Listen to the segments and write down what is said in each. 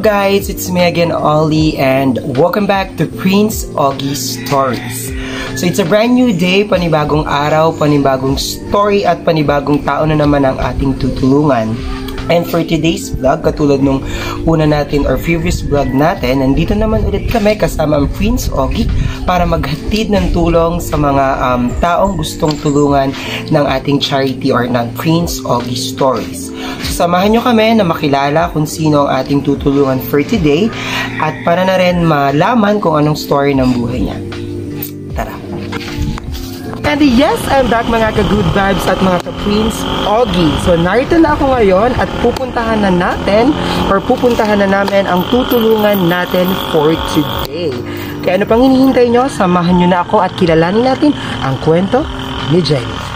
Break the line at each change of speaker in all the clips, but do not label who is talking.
guys? It's me again, Ollie, and welcome back to Prince Augie Stories. So it's a brand new day, panibagong araw, panibagong story, at panibagong tao na naman ang ating tutulungan. And for today's vlog, katulad nung una natin or previous vlog natin, nandito naman ulit kami kasama ang Prince Ogie para maghatid ng tulong sa mga um, taong gustong tulungan ng ating charity or ng Prince Ogie Stories. Samahan nyo kami na makilala kung sino ang ating tutulungan for today at para na rin malaman kung anong story ng buhay niya. And yes, I'm back mga ka-good vibes at mga ka-Prince Oggy. So narito na ako ngayon at pupuntahan na natin or pupuntahan na namin ang tutulungan natin for today. Kaya ano pang hinihintay nyo, samahan nyo na ako at kilalanin natin ang kwento ni Jenny.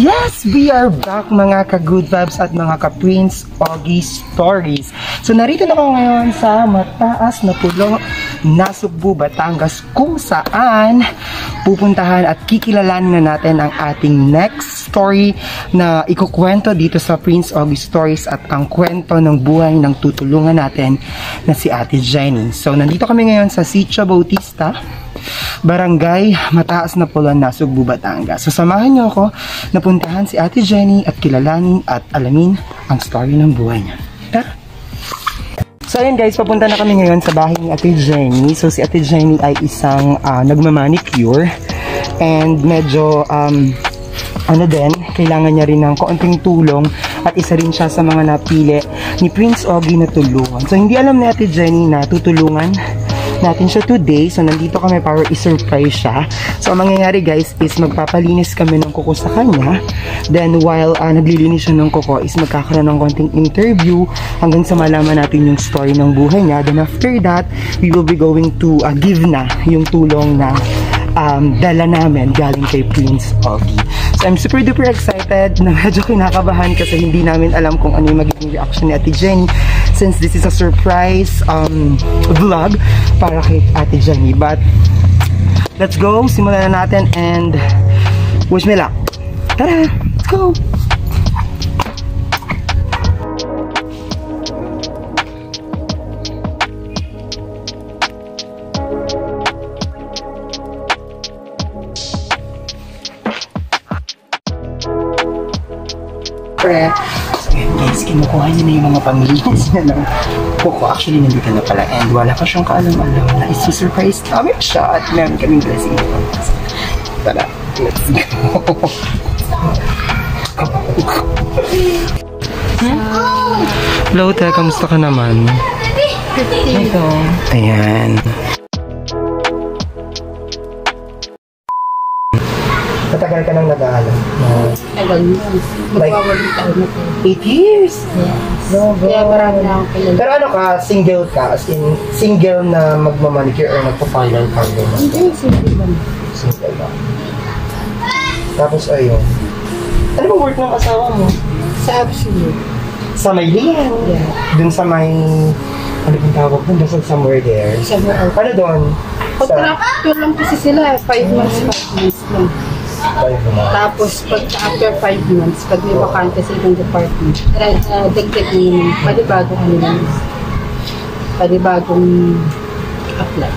Yes, we are back mga ka-good vibes at mga ka-Prince Oggy Stories. So narito na ako ngayon sa mataas na pulo na Cebu, Batangas kung saan pupuntahan at kikilalanin na natin ang ating next story na ikukwento dito sa Prince Oggy Stories at ang kwento ng buhay ng tutulungan natin na si Ate Jenny. So nandito kami ngayon sa Sitio Bautista Barangay Mataas na Pulan, Nasugbu, Batangas. So samahan niyo ako na puntahan si Ate Jenny at kilalanin at alamin ang story ng buhay niya. Tara! So ayun guys, papunta na kami ngayon sa bahay ni Ate Jenny. So si Ate Jenny ay isang uh, nagmamanicure and medyo um, ano din, kailangan niya rin ng konting tulong at isa rin siya sa mga napili ni Prince Ogie na tulungan. So hindi alam ni Ate Jenny na tutulungan natin siya today. So, nandito kami para i-surprise siya. So, ang mangyayari guys is magpapalinis kami ng kuko sa kanya. Then, while uh, naglilinis siya ng kuko is magkakaroon ng konting interview hanggang sa malaman natin yung story ng buhay niya. Then, after that, we will be going to uh, give na yung tulong na um, dala namin galing kay Prince Oggy. So, I'm super duper excited na medyo kinakabahan kasi hindi namin alam kung ano yung magiging reaction ni Ate Jenny since this is a surprise um, vlog para kay Ate Jenny. But, let's go. Simulan na natin and wish me luck. Tara! Let's go! na yung mga pamilinis niya ng kuko. Actually, nandito na pala. And wala pa siyang kaalam-alam na isi-surprise namin siya at meron kaming blessing. Tara, let's go. Hello, te. Kamusta ka naman?
Ito.
Ayan. Matagal ka nang nag-aalam?
Tagal mo.
Like-
na po.
8 years?
Yes.
No,
Kaya marami na akong kilala.
Pero ano ka, single ka? As in, single na magmamanicure or nagpa-final ka?
Hindi, simple lang.
Single lang. Tapos ayun. Ano ba work ng asawa mo?
Sa absolute.
Sa may liyan.
Yeah.
Dun sa may... Ano bang tawag dun? Basta somewhere there.
Sa mga
Ano doon?
Contractor lang kasi sila. 5 months, 5 months lang. Tapos, pag after 5 months, pag may vakante sa ibang department, uh, dagdag yun, panibagong ano yun. Panibagong apply.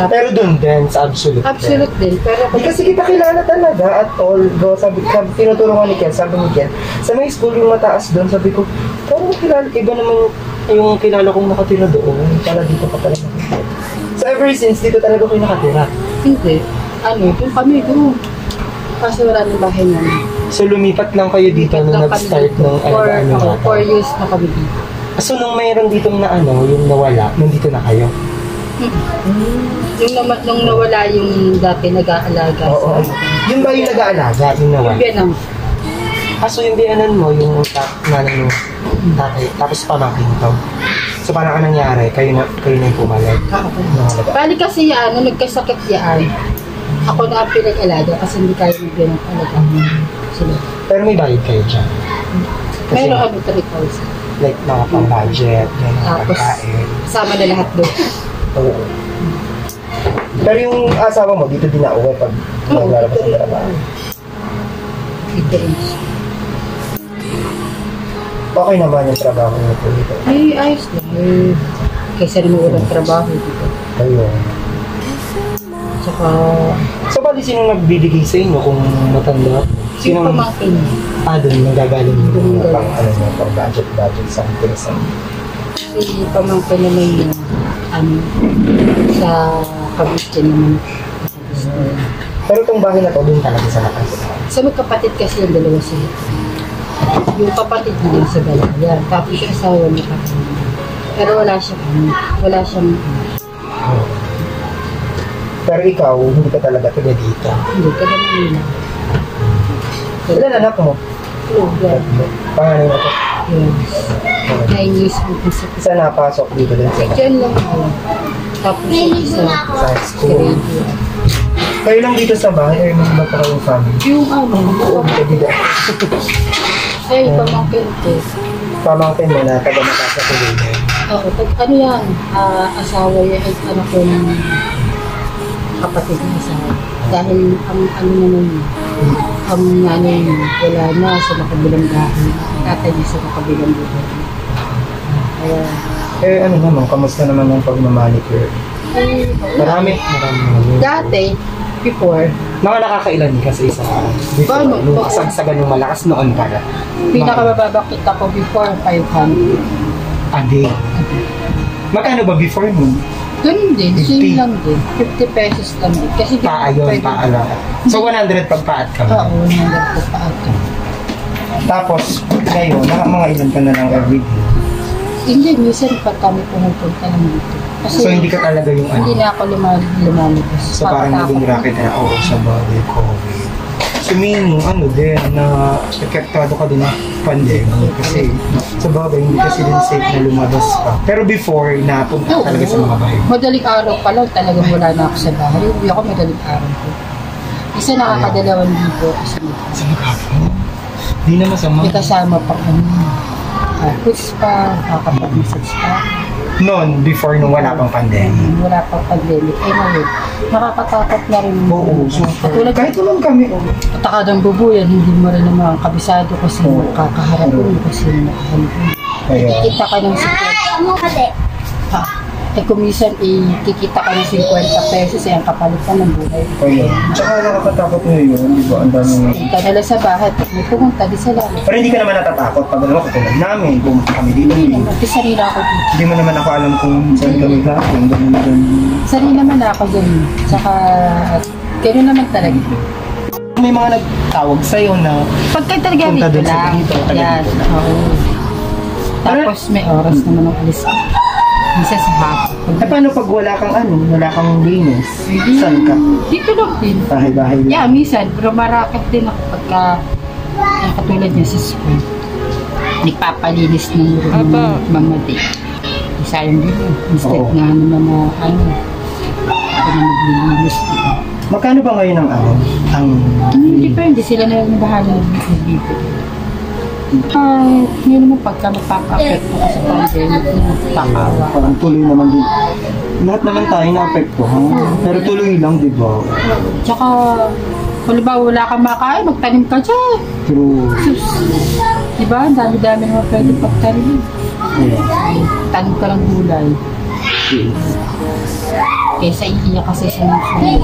Tapos,
Pero dun din, sa absolute.
absolute din. Pero
Di kasi kita kilala talaga at all. Go, sabi, sabi, tinutulungan ni Ken, sabi ni Ken, sa may school yung mataas doon, sabi ko, pero kilala, iba naman yung kilala kong nakatira doon. Pala dito ka pala nakatira. So ever since, dito talaga kayo nakatira.
Hindi. Ano, doon kami, doon. Kasi wala nang bahay namin.
So lumipat lang kayo dito nung
Lang kami
nag-start
dito.
ng ano,
Four,
ano
oo,
na.
four years na kami dito.
So nung mayroon ditong na ano, yung nawala, nandito na kayo?
Yung, naman, nung nawala yung dati nag-aalaga
Oo.
sa
Yun ba yung nag-aalaga, yung
Yung
nawala?
Vietnam.
Ah, so yung biyanan mo, yung nanay mo, tatay, tapos pamangkin to. So parang anong nangyari? Kayo na, kayo na yung pumalag? Nawala.
Bali kasi yan, nung nagkasakit yan, ako na ang pinag-alaga kasi hindi kaya ng ganun alaga. Sila.
Pero may bayad kayo dyan. Kasi
Pero ano, 3,000.
like mga pang-budget, yan mga
Tapos,
pagkain.
kasama na lahat doon.
Oo. Pero yung asawa mo, dito din nauwi pag
Oo,
naglalabas
dito
ng
rin.
trabaho.
Dito rin.
Okay naman yung trabaho niyo po dito.
Ay, ayos. Eh, kaysa naman walang trabaho dito.
Ayun.
Tsaka,
So, bali sino nagbibigay sa inyo kung matanda? Sino
pamangkin.
Ah, doon nagagaling yung mga pang, ano mo, pang budget, budget, something, something.
Si pamangkin na may ano, sa Cavite naman.
Pero itong bahay na to, doon talaga sa Nakasip.
Sa magkapatid kasi yung dalawa sila. Yung kapatid niya sa Galaya. Tapos yung asawa niya kasi. Pero wala ano, wala siyang,
Pero ikaw, hindi ka talaga taga dito.
hindi ka naman nila.
Ilan anak mo?
Oo, yan.
Panganay mo to.
Yes. Nine years old na siya.
Isa napasok dito din sa
Diyan lang yun. Tapos yung isa,
sa school.
yun.
Kayo lang dito sa bahay, or may iba pa kayong family?
Yung ano,
Oo, dito dito.
ay, pamangkin ko.
Pamangkin mo na taga Nakasa ko din.
Oo, pag ano yan, ah, asawa yan, ay ano ko ng kapatid ng asawa. Dahil ang ano naman ang nanay niya, wala na sa makabilang bahay. Tatay niya sa makabilang bahay. Kaya,
Eh, ano naman, kamusta naman yung pagmamanicure?
eh,
Marami, marami
dati, before,
Mga nakakailan ka sa isang? Before,
Paano?
nung kasagsagan ng malakas noon para.
pinakamababa kita ko before 500.
A day. Magkano ba before nun?
Ganun din,
50.
same lang din. 50 pesos lang din. Kasi di
Paa yun,
pwede-
paa lang. So, 100 pag paat ka.
Oo, nangyari ko pa ata.
Tapos, ngayon, naka mga ilan ka na lang everyday.
Hindi, minsan pag kami pumupunta lang dito. Kasi
So, hindi ka talaga yung
hindi
ano.
na ako lumal lumalabas.
So, parang naging racket na, oo, sa bagay, COVID. Meaning, ano din, na epektado ka din ng pandemic kasi sa bagay, hindi kasi din safe na lumabas ka. Pero before, napunta ka talaga sa mga bahay.
Madaling araw pa lang talagang wala na ako sa bahay. Uwi ako madaling araw ko. Isa nakakadalawang libo ako sa mga.
Sa magkakaroon. Hindi na masama.
May kasama pa kami. Uh, quiz pa, nakakapag-message pa.
Noon, before nung wala pang pandemic.
Wala pang pandemic. Eh ngayon, nakakatakot na rin.
Oo, super.
Katulad
Kahit naman kami, oh.
Patakadang bubuyan, hindi mo rin naman kabisado kasi
Oo.
makakaharap mo kasi nakaharap mo.
Kaya,
Kikita ka ng 50 ha. Eh minsan eh, kikita ka ng 50 pesos, eh ang kapalit ka ng buhay.
kaya. Tsaka nakakatakot ngayon, di ba? Ang dami
Punta nila sa bahay, pag may pumunta, di sa langit.
Pero hindi ka naman natatakot pag alam mo, katulad namin, pumunta kami dito. Hindi
naman, kasi sanila ako dito.
hindi mo naman ako alam kung saan kami gagawin. Ganun, ganun.
Sanay naman ako dun. Tsaka, gano'n naman talaga.
May mga nagtawag sa'yo na
Pagka talaga
Punta
dito
dun sa
lang.
dito, taga
Yan,
dito lang.
oo. Tapos may oras naman ang alis ko. Isa sa hapon.
Eh paano pag wala kang ano, wala kang linis? Saan ka?
Dito lang din.
Bahay-bahay lang.
Yeah, minsan, pero marakit din ako pagka yung katulad niya sa school. Nagpapalinis ng room ng mga day. Sayang din yun. Instead
Oo.
nga naman na ano, ako na maglilinis.
Magkano ba ngayon ang ano? Ang
Hindi depende, sila na yung bahala ng dito. Ah, yun naman pagka magpapa-affect mo ka sa pandemic, nakakawa.
parang tuloy naman din. Lahat naman tayo na-apektuhan. Pero tuloy lang, di ba?
Tsaka, kung ba wala kang makain, magtanim ka dyan.
True.
Sus, diba? Ang dami-dami naman pwede pagtanim.
Yeah.
Tanim ka lang gulay. Kesa iiyak kasi sa mga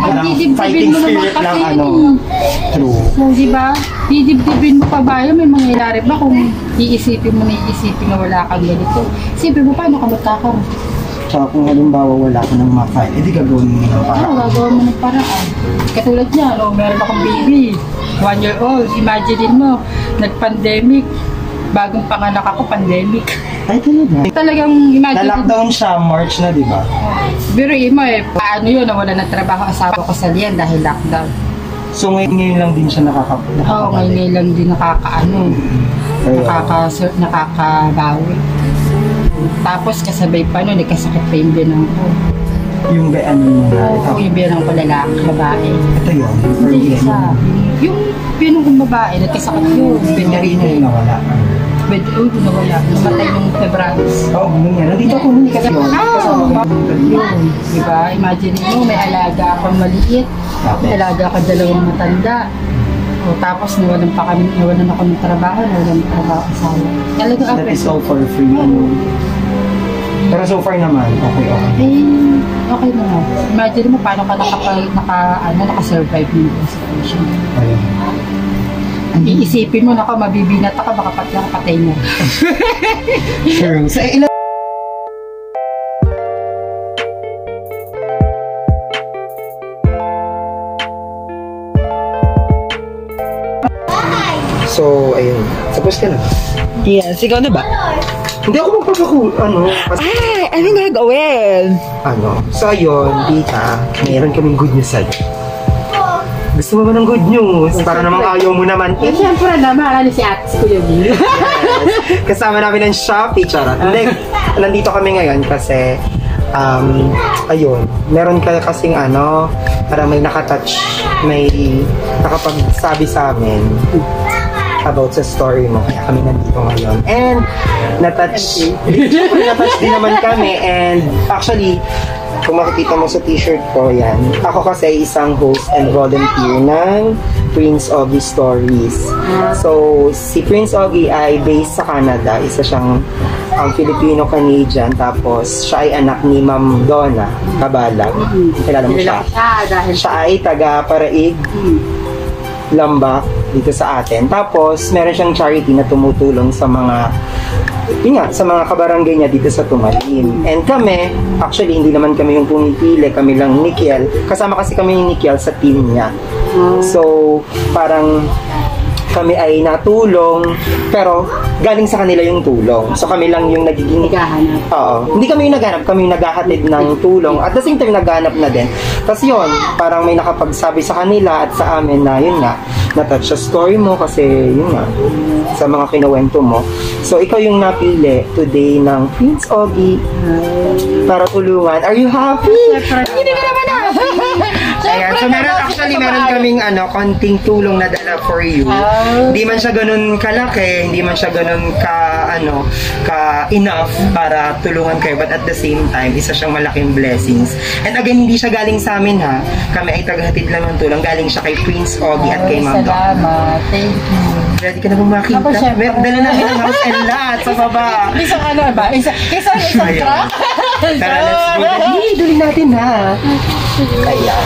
Parang
Didibdibin
fighting
mo naman kasi
lang, ano.
eh.
True.
So, di ba? Didibdibin mo pa ba yun? May mangyayari ba kung iisipin mo na iisipin na wala kang ganito? Isipin mo paano ka magkakaroon?
Tsaka kung halimbawa wala ka ng makain, edi gagawin mo ng
Oo,
paraan.
gagawa mo ng paraan. Katulad niya, no, meron akong baby, one year old. Imagine mo, nag-pandemic. Bagong panganak ako, pandemic.
Ay, talaga.
Talagang imagine.
Na-lockdown siya, March na, di ba?
Pero mo eh, paano yun, nawala ng trabaho asawa ko sa liyan dahil lockdown.
So ngayon, ngayon lang din siya nakaka
Oo,
nakakabalik.
ngayon ngayon lang din nakakaano,
Kaya,
nakaka, nakakabawi. Tapos kasabay pa nun, nagkasakit pa yung binang ko.
yung ba ano mo na,
Oo, yung binang ko lalaki, babae.
ito yun.
Hindi isa. Yung binang kong babae, nagkasakit yun.
Rin
Benarino.
yung nawala.
Bed, oh, nawala. Namatay nung February.
Oo, oh, ganyan. Nandito ako nun kasi yun. Kasama ko.
Yun, di ba? Imagine mo, may alaga akong maliit, may alaga akong dalawang matanda. O, tapos nawalan pa kami, nawalan ako ng trabaho, nawalan ng trabaho asawa. Talagang
That is all for free. Ano. Pero so far naman, okay, okay.
Eh, okay naman. Imagine mo paano ka nakapag, naka, ano, naka-survive ng situation.
Ayun.
Iisipin mo, naka, mabibinat ka, baka pat lang patay mo.
True. So, ilan So, ayun. Tapos ka na.
Yes, ikaw na ba?
Hindi ako magpapaku, ano, kasi,
Ay, ano gagawin?
ano. So, ayun, Dita, mayroon kaming good news sa'yo. Gusto mo ba ng good news? Para namang ayaw mo naman.
Eh, syempre naman, ano si ate, si Kuya Bill.
Kasama namin ng Shopee, charot. Hindi, nandito kami ngayon kasi, um, ayun, meron ka kasing ano, para may nakatouch, may nakapagsabi sa amin about sa story mo. Kaya kami nandito ngayon. And, natouch, syempre natouch din naman kami. And, actually, kung makikita mo sa t-shirt ko, yan. Ako kasi isang host and volunteer ng Prince Oggy Stories. So, si Prince Oggy ay based sa Canada. Isa siyang ang Filipino-Canadian. Tapos, siya ay anak ni Ma'am Donna Cabalag. Kilala mo siya?
Siya
ay taga Paraig, Lambak, dito sa atin. Tapos, meron siyang charity na tumutulong sa mga yun nga, sa mga kabarangay niya dito sa Tumalim. And kami, actually, hindi naman kami yung pumipili, kami lang ni Kiel. Kasama kasi kami ni Kiel sa team niya. So, parang kami ay natulong, pero galing sa kanila yung tulong. So kami lang yung nagiging
naghahanap.
Oo. Hindi kami yung naghanap, kami yung naghahatid ng tulong. At the same time, naghahanap na din. Tapos yun, parang may nakapagsabi sa kanila at sa amin na yun nga, na-touch sa story mo kasi yun nga, sa mga kinuwento mo. So ikaw yung napili today ng Prince Oggy para tulungan. Are you happy?
Hindi ka naman happy.
Ayan, so meron, actually meron kaming ano, konting tulong na dala for you. Hindi man siya ganun kalaki, hindi man siya ganun ka, ano, ka enough para tulungan kayo, but at the same time, isa siyang malaking blessings. And again, hindi siya galing sa amin ha. Kami ay tagahatid lang ng tulong. Galing siya kay Prince Oggy at kay Ma'am Doc.
Salamat. Thank you.
Ready ka na bang makita?
Ako, syempre.
Dala namin ang house and lot sa baba.
Isang ano ba? Isa, isa, isang
Ayun.
truck?
Tara, let's go. Dali, dali natin ha. Kaya.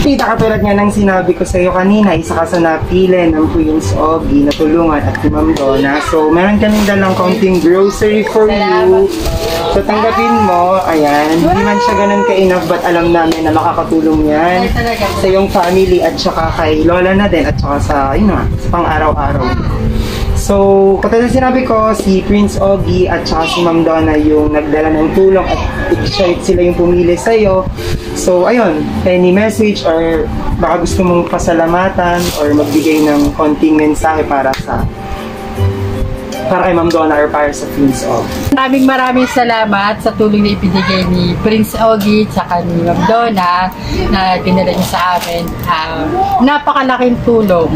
Kita katulad nga ng sinabi ko sa iyo kanina, isa ka sa napili ng Prince Oggy na tulungan at Ma'am Donna. So, meron kaming dalang counting grocery for you. So, tanggapin mo. Ayan. Hindi man siya ganun ka-enough but alam namin na makakatulong yan sa iyong family at saka kay Lola na din at saka sa, yun nga, sa pang-araw-araw. So, katulad sinabi ko, si Prince Oggy at saka si Ma'am Donna yung nagdala ng tulong at siya, sila yung pumili sa'yo. So, ayun, any message or baka gusto mong pasalamatan or magbigay ng konting mensahe para sa para kay Ma'am Donna or para sa Prince Oggy.
Maraming maraming salamat sa tulong na ibinigay ni Prince Ogie at ni Ma'am Donna na dinala niyo sa amin. Ah, napakalaking tulong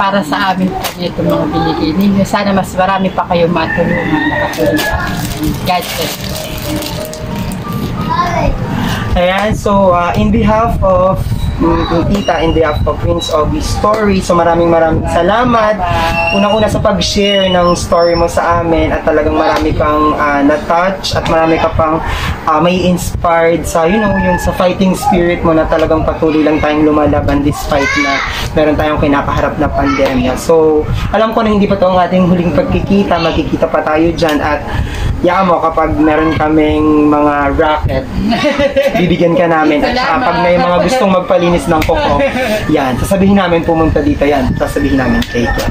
para sa amin po nito mga binigay ninyo. Sana mas marami pa kayo matulungan na katulong sa amin. God bless.
Ayan, so uh, in behalf of ni Tita in behalf of Prince Ogie Story. So maraming maraming salamat. Unang-una sa pag-share ng story mo sa amin at talagang marami kang ah, na-touch at marami ka pang ah, may inspired sa, you know, yung sa fighting spirit mo na talagang patuloy lang tayong lumalaban despite na meron tayong kinakaharap na pandemya. So, alam ko na hindi pa ito ang ating huling pagkikita, magkikita pa tayo dyan at Yaan mo kapag meron kaming mga racket, bibigyan ka namin. At saka pag may mga gustong magpalinis ng koko, yan, sasabihin namin pumunta dito yan. Sasabihin namin take it.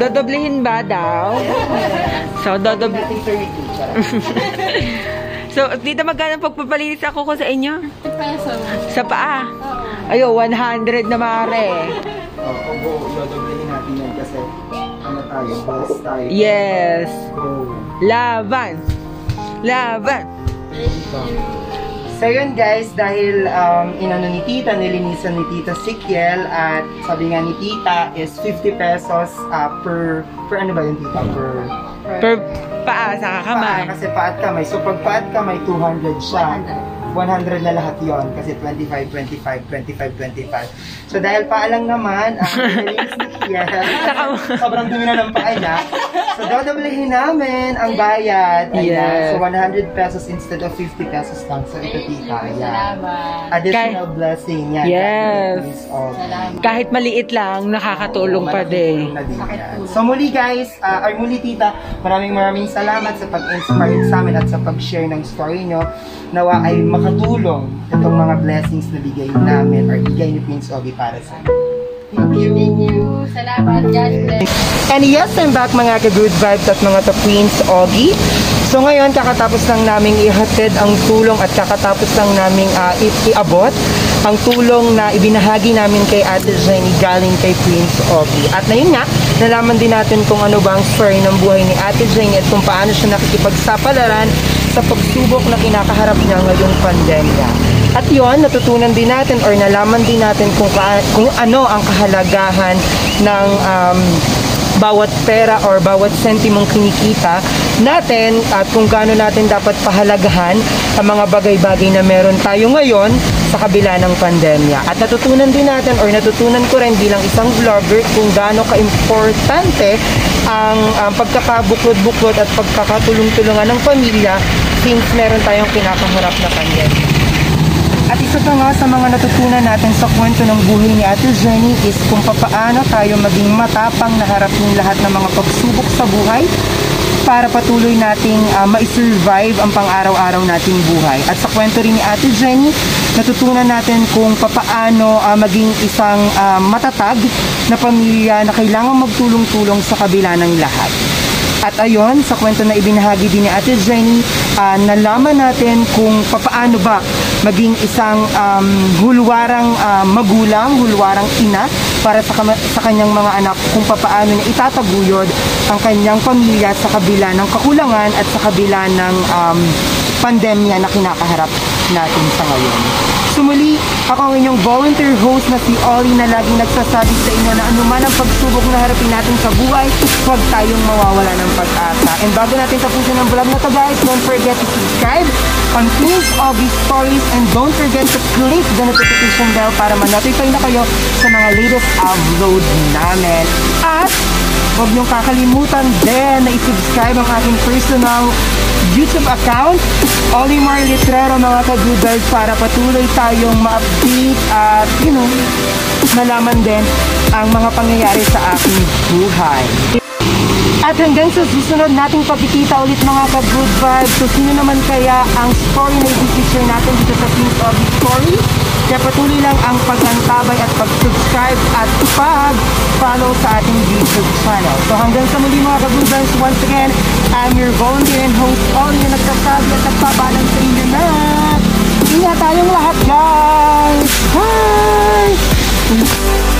Dodoblehin ba daw? So, dodoble... so, dito magkano pagpapalinis ako ko sa inyo? Sa paa? Ayo, 100 na mare.
Oo, go, tayo, boss tayo.
Yes.
Go.
Laban. Laban.
So yun guys, dahil um, inano ni tita, nilinisan ni tita si Kiel at sabi nga ni tita is 50 pesos ah, per, per ano ba yun tita? Per,
Per paa sa kamay.
Paa, kasi paat kamay. So pag paat kamay, 200 siya. 100 na lahat yon kasi 25, 25, 25, 25. So dahil paa lang naman, ang nilinis ni Kiel, sobrang dumi na ng paa niya. So dodoblehin namin ang bayad. Ayan.
Yes.
So 100 pesos instead of 50 pesos lang. So ito tita, ayan. Additional blessing yan.
Yes.
Salamat.
Kahit maliit lang, nakakatulong pa din.
Na din yan. So muli guys, uh, or muli tita, maraming maraming salamat sa pag-inspire sa amin at sa pag-share ng story nyo. Nawa ay makatulong itong mga blessings na bigay namin or bigay ni Prince Ogie para sa amin.
Thank you. Thank you. Salamat. God bless.
And yes, I'm back mga ka-good vibes at mga ka-Queens Ogie. So ngayon, kakatapos lang naming ihatid ang tulong at kakatapos lang naming i- iabot ang tulong na ibinahagi namin kay Ate Jenny galing kay Prince Ogie. At na yun nga, nalaman din natin kung ano ba ang story ng buhay ni Ate Jenny at kung paano siya nakikipagsapalaran sa pagsubok na kinakaharap niya ngayong pandemya. At yon natutunan din natin or nalaman din natin kung, kung ano ang kahalagahan ng um, bawat pera or bawat sentimong kinikita natin at kung gaano natin dapat pahalagahan ang mga bagay-bagay na meron tayo ngayon sa kabila ng pandemya. At natutunan din natin or natutunan ko rin bilang isang vlogger kung gaano ka-importante ang um, pagkakabuklod-buklod at pagkakatulong-tulungan ng pamilya since meron tayong kinakaharap na pandemya. At isa pa nga sa mga natutunan natin sa kwento ng buhay ni Ate Jenny is kung papaano tayo maging matapang na harapin lahat ng mga pagsubok sa buhay para patuloy nating uh, ma-survive ang pang-araw-araw nating buhay. At sa kwento rin ni Ate Jenny, natutunan natin kung papaano ah, maging isang ah, matatag na pamilya na kailangan magtulong-tulong sa kabila ng lahat. At ayon, sa kwento na ibinahagi din ni Ate Jenny, ah, nalaman natin kung papaano ba maging isang um, hulwarang ah, magulang, hulwarang ina para sa, sa kanyang mga anak kung papaano niya itataguyod ang kanyang pamilya sa kabila ng kakulangan at sa kabila ng um, pandemya na kinakaharap natin sa ngayon. Sumuli, ako ang inyong volunteer host na si Ollie na laging nagsasabi sa inyo na anuman ang pagsubok na harapin natin sa buhay, huwag tayong mawawala ng pag-asa. And bago natin tapusin ang vlog na to guys, don't forget to subscribe on Prince August Stories and don't forget to click the notification bell para ma-notify na kayo sa mga latest upload namin. At Huwag niyong kakalimutan din na i-subscribe ang aking personal YouTube account, Olimar Litrero mga ka-Gooders para patuloy tayong ma-update at, you know, malaman din ang mga pangyayari sa aking buhay. At hanggang sa susunod nating pagkikita ulit mga ka-good vibes. So sino naman kaya ang story na i-feature natin dito sa Prince of Story? Kaya patuloy lang ang pag-antabay at pag-subscribe at pag-follow sa ating YouTube channel. So hanggang sa muli mga ka-good vibes, once again, I'm your volunteer and host, all na nagsasabi at nagpapalang sa inyo na ingat tayong lahat guys! Bye!